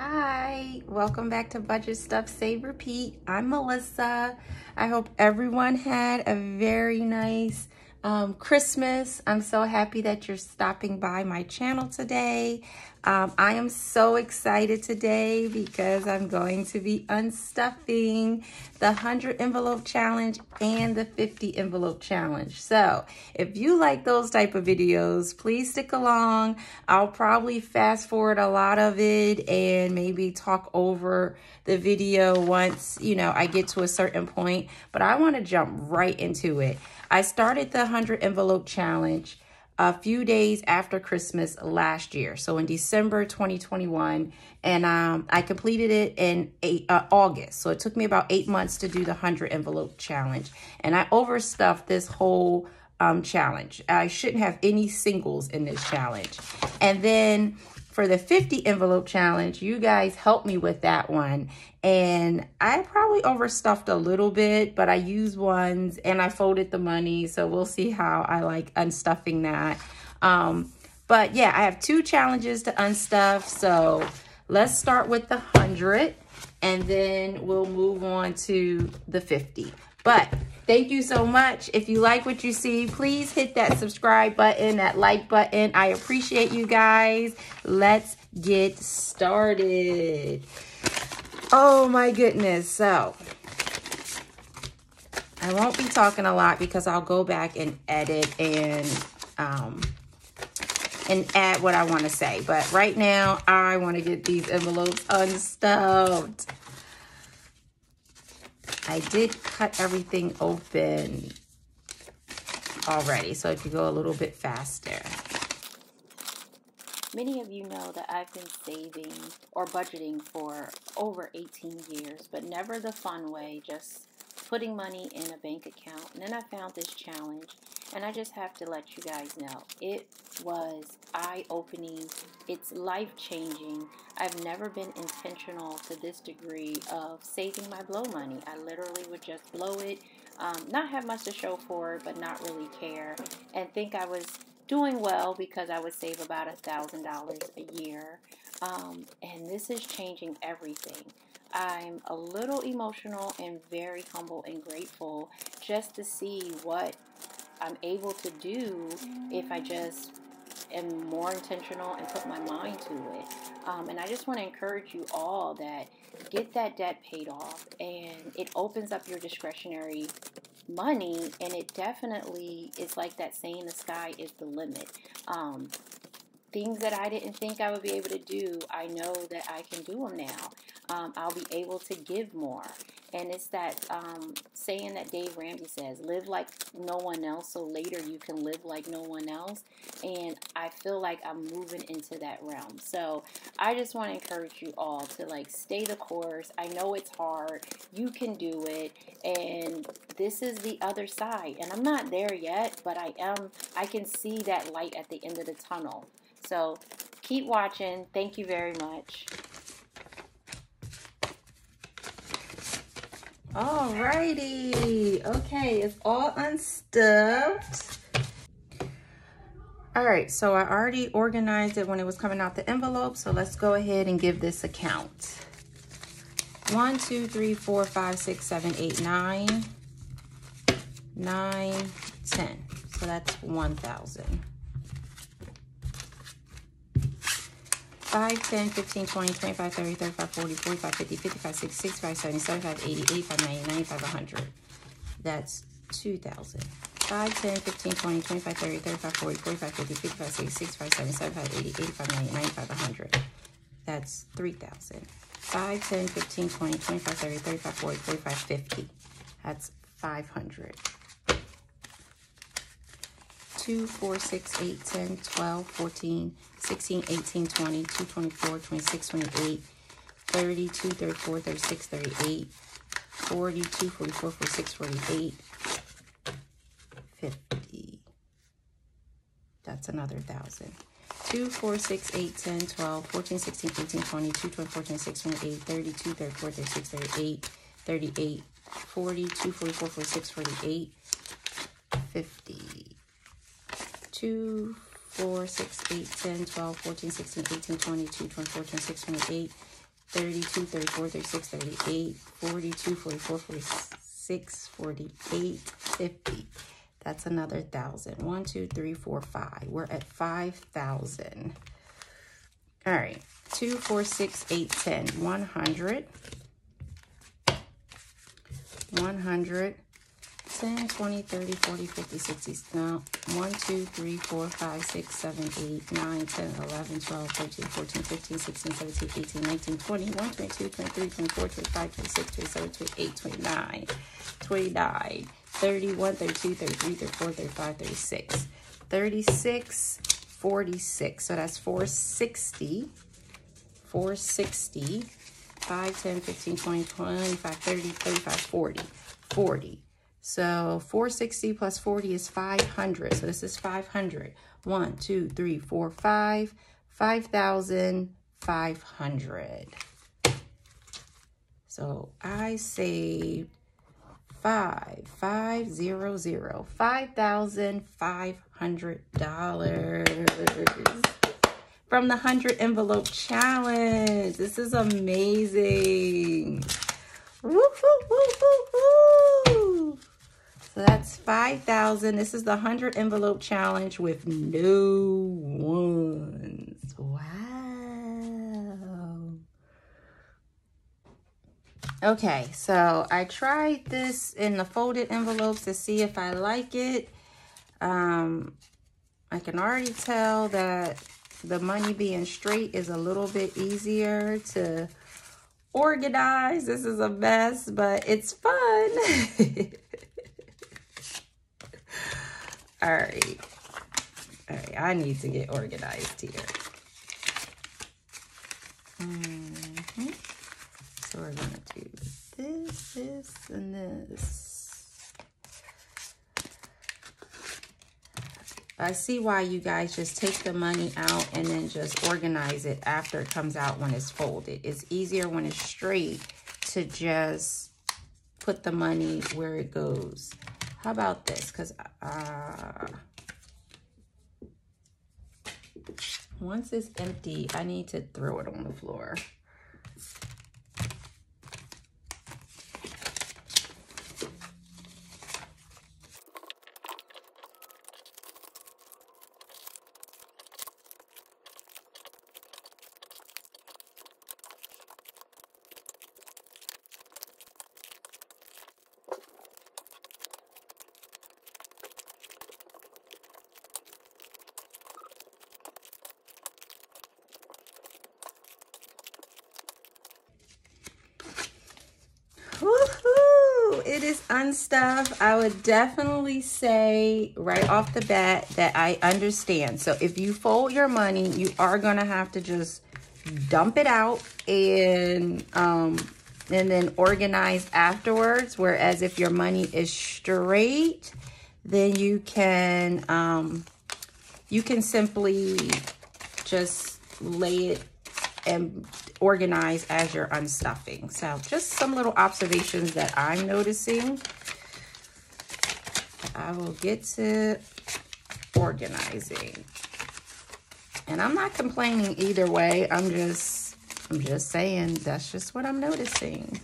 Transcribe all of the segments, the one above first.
Hi, welcome back to Budget Stuff Save Repeat. I'm Melissa. I hope everyone had a very nice um, Christmas. I'm so happy that you're stopping by my channel today. Um, I am so excited today because I'm going to be unstuffing the 100 envelope challenge and the 50 envelope challenge. So if you like those type of videos, please stick along. I'll probably fast forward a lot of it and maybe talk over the video once, you know, I get to a certain point, but I want to jump right into it. I started the 100 envelope challenge a few days after Christmas last year. So in December 2021, and um, I completed it in eight, uh, August. So it took me about eight months to do the 100 envelope challenge. And I overstuffed this whole um, challenge. I shouldn't have any singles in this challenge. And then for the 50 envelope challenge, you guys helped me with that one. And I probably overstuffed a little bit, but I used ones and I folded the money. So we'll see how I like unstuffing that. Um, but yeah, I have two challenges to unstuff. So let's start with the 100 and then we'll move on to the 50. But thank you so much. If you like what you see, please hit that subscribe button, that like button. I appreciate you guys. Let's get started. Oh my goodness. So I won't be talking a lot because I'll go back and edit and um, and add what I want to say. But right now, I want to get these envelopes unstuffed. I did cut everything open already, so it could go a little bit faster. Many of you know that I've been saving or budgeting for over 18 years, but never the fun way, just putting money in a bank account. And then I found this challenge, and I just have to let you guys know it was eye opening, it's life changing. I've never been intentional to this degree of saving my blow money. I literally would just blow it, um, not have much to show for it, but not really care, and think I was doing well because I would save about a thousand dollars a year. Um, and this is changing everything. I'm a little emotional and very humble and grateful just to see what I'm able to do if I just am more intentional and put my mind to it. Um, and I just want to encourage you all that get that debt paid off and it opens up your discretionary money and it definitely is like that saying the sky is the limit. Um, things that I didn't think I would be able to do, I know that I can do them now. Um, I'll be able to give more. And it's that um, saying that Dave Ramsey says, live like no one else so later you can live like no one else. And I feel like I'm moving into that realm. So I just want to encourage you all to like stay the course. I know it's hard. You can do it. And this is the other side. And I'm not there yet, but I am, I can see that light at the end of the tunnel. So keep watching. Thank you very much. Alrighty. Okay, it's all unstuffed. All right, so I already organized it when it was coming out the envelope. So let's go ahead and give this a count. One, two, three, four, five, six, seven, eight, nine, nine, ten. So that's 1,000. 5, 10, 15, 20, 25, 30, 35, 40, 45, 50, 55, 60, 65, 70, 75, 80, 85, 90, 95, 100. That's 2,000. 5, 10, 15, 20, 25, 30, 35, 40, 45, 50, 55, 60, 65, 70, 75, 80, 85, 90, 95, 100. That's 3,000. 5, 10, 15, 20, 25, 30, 35, 40, 45, 50. That's 500. 2, 4, 6, 8, 10, 12, 14, 16, 18, 20, 2, 24, 26, 28, 32, 34, 36, 38, 42, 44, 46, 48, 50. That's another 1,000. 2, 4, 6, 8, 10, 12, 14, 16, 18, 20, 2, 24, 26, 28, 32, 34, 36, 38, 38, 42, 44, 46, 48, 50. 2, 4, 6, 8, 10, 12, 14, 16, 18, 20, 24, 26, 28, 32, 34, 36, 38, 42, 44, 46, 48, 50. That's another thousand. One, two, three, four, five. We're at 5,000. All right. Two, four, six, eight, ten. 100. 100. 10, 20, 30, 40, 50, 60, no, 1, 2, 3, 4, 5, 6, 7, 8, 9, 10, 11, 12, 13, 14, 15, 16, 17, 18, 19, 20, 21, 22, 23, 24, 25, 26, 27, 28, 29, 29, 31, 32, 33, 34, 35, 36, 36, 46. So that's 460, 460, 5, 10, 15, 20, 25, 30, 35, 40, 40. So 460 plus 40 is 500. So this is 500. 1, 2, 3, 4, 5. 5,500. So I saved 5, 5, 0, 0, $5,500 from the 100 envelope challenge. This is amazing. Woo, woo, woo, woo, woo. So that's 5,000. This is the 100 envelope challenge with no ones. Wow. Okay, so I tried this in the folded envelopes to see if I like it. Um, I can already tell that the money being straight is a little bit easier to organize. This is a mess, but it's fun. All right. All right, I need to get organized here. Mm -hmm. So we're going to do this, this, and this. I see why you guys just take the money out and then just organize it after it comes out when it's folded. It's easier when it's straight to just put the money where it goes. How about this? Because uh, once it's empty, I need to throw it on the floor. It is unstuffed, I would definitely say right off the bat that I understand. So if you fold your money, you are going to have to just dump it out and um, and then organize afterwards. Whereas if your money is straight, then you can um, you can simply just lay it and organize as you're unstuffing. So just some little observations that I'm noticing. I will get to organizing. And I'm not complaining either way. I'm just, I'm just saying that's just what I'm noticing.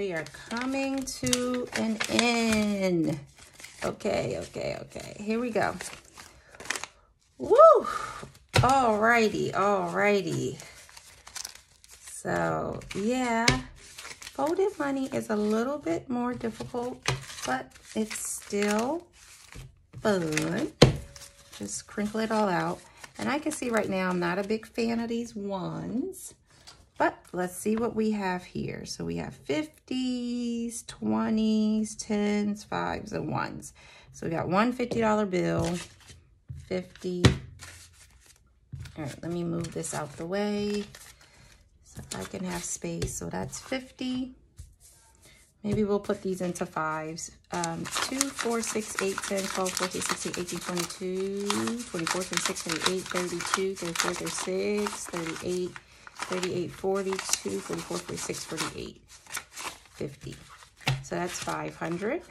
We are coming to an end. Okay, okay, okay. Here we go. Woo! Alrighty, alrighty. So, yeah, folded money is a little bit more difficult, but it's still fun. Just crinkle it all out. And I can see right now I'm not a big fan of these ones. But let's see what we have here. So we have 50s, 20s, 10s, 5s, and 1s. So we got one $50 bill, 50. All right, let me move this out the way so I can have space. So that's 50. Maybe we'll put these into fives. Um, 2, 4, 6, 8, 10, 12, 14, 16, 18, 22, 24, 26, 28, 32, 34, 36, 38, 38, 42, 44, 46, 48, 50. So that's 500.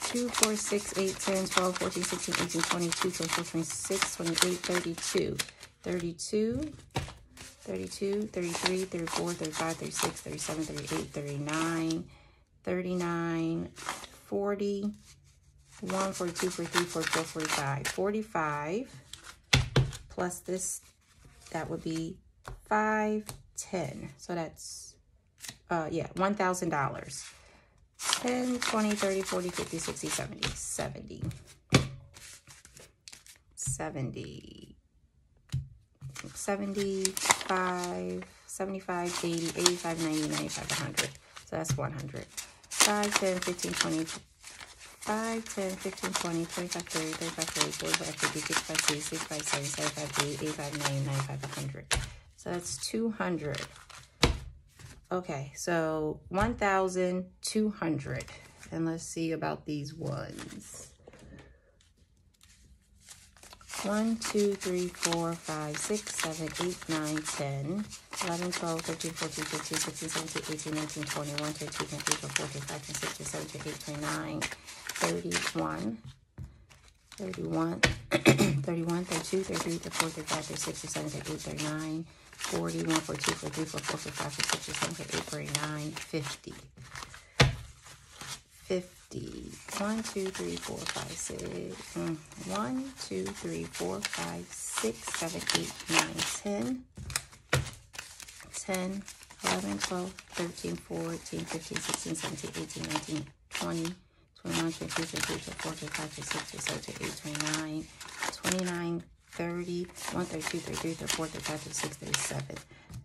2, 4, 6, 8, 10, 12, 14, 16, 18, 22, 24, 26, 28, 32, 32, 32, 33, 34, 35, 36, 37, 38, 39, 39, 40, 1, 42, 43, 44, 45, 45, plus this, that would be 5, 10. So that's, uh, yeah, $1,000. 10, 20, 30, 40, 50, 60, 70, 70, 70, 75, 75, 80, 85, 90, 95, 100. So that's 100. 5, 10, 15, 20, 5, 10, 15, 20, 25, 30, 35, 40, 45, 50, 55, 60, 65, 70, 75, 80, 85, 90, 95, 100. So that's 200. Okay, so 1,200. And let's see about these ones. 1, 2, 3, 4, 5, 6, 7, 8, 9, 10, 11, 12, 13, 14, 15, 16, 17, 18, 19, 20, 1, 2, 3, 4, 5, 6, 7, 8, 29, 31, 31, 31, 32, 33, 34, 35, 36, 37, 38, 39, 40, 1, 42, 43, 44, 45, 46, 47, 48, 49, 50. 50. 1, 2, 3, 4, 5, 6. Mm. 1, 2, 3, 4, 5, 6, 7, 8, 9, 10. 10, 11, 12, 13, 14, 15, 16, 17, 18, 19, 20, 21, 22, 23, 24, 25, 26, 27, 28, 29, 29, 30, 1, 32, 33, 34, 35, 36, 37,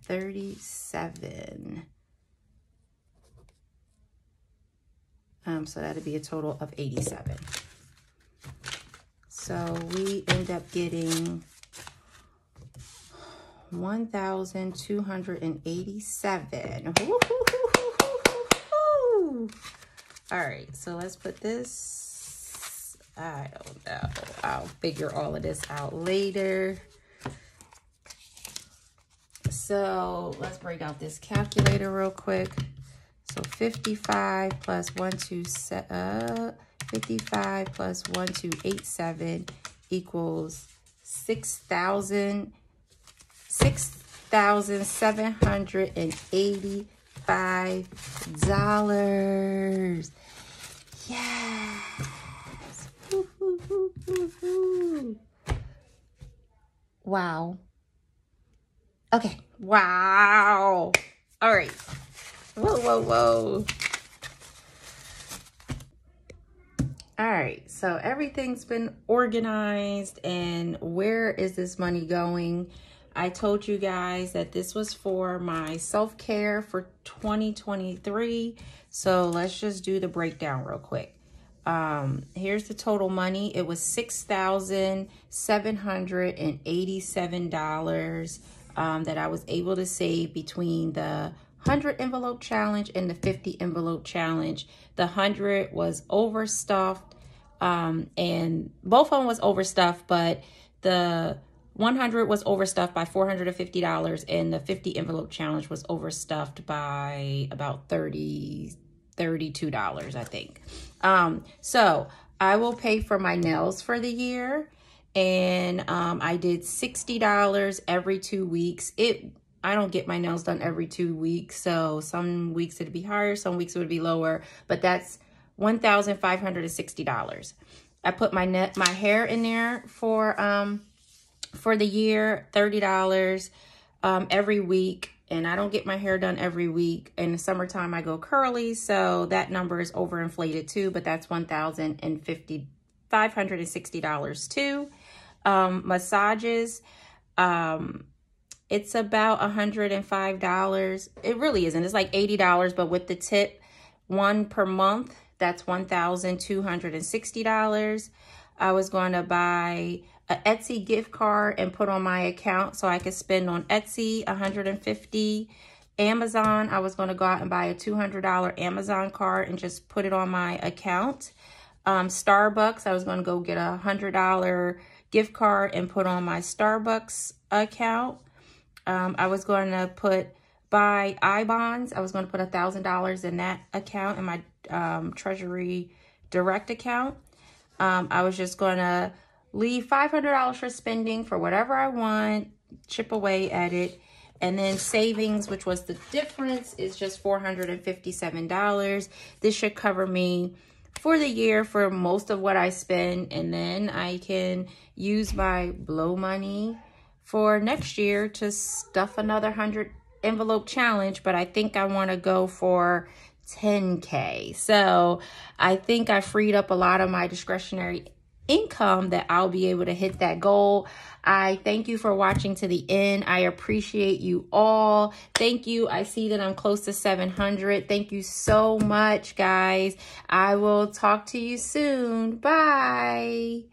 37. Um, so that'd be a total of 87. So we end up getting 1,287. All right, so let's put this, I don't know. I'll figure all of this out later. So let's break out this calculator real quick. So 55 plus 127, uh, 55 plus 1287 equals 6,000, 6,785 dollars. Yes. Wow. Okay. Wow. All right. Whoa, whoa, whoa. All right, so everything's been organized and where is this money going? I told you guys that this was for my self-care for 2023. So let's just do the breakdown real quick. Um, here's the total money. It was $6,787 um, that I was able to save between the 100 envelope challenge and the 50 envelope challenge. The 100 was overstuffed um, and both of them was overstuffed, but the 100 was overstuffed by $450 and the 50 envelope challenge was overstuffed by about 30 $32, I think. Um, so I will pay for my nails for the year and um, I did $60 every two weeks. It I don't get my nails done every two weeks. So some weeks it'd be higher, some weeks it would be lower, but that's $1,560. I put my net, my hair in there for, um, for the year, $30 um, every week. And I don't get my hair done every week. In the summertime, I go curly. So that number is overinflated too, but that's $1,050, $560 too. Um, massages, um, it's about $105. It really isn't. It's like $80, but with the tip, one per month, that's $1,260. I was going to buy an Etsy gift card and put on my account so I could spend on Etsy 150 Amazon, I was going to go out and buy a $200 Amazon card and just put it on my account. Um, Starbucks, I was going to go get a $100 gift card and put on my Starbucks account. Um, I was going to put buy I bonds. I was going to put a thousand dollars in that account in my um, Treasury Direct account. Um, I was just going to leave $500 for spending for whatever I want, chip away at it. And then savings, which was the difference, is just $457. This should cover me for the year for most of what I spend. And then I can use my blow money for next year to stuff another 100 envelope challenge. But I think I want to go for 10K. So I think I freed up a lot of my discretionary income that I'll be able to hit that goal. I thank you for watching to the end. I appreciate you all. Thank you. I see that I'm close to 700. Thank you so much, guys. I will talk to you soon. Bye.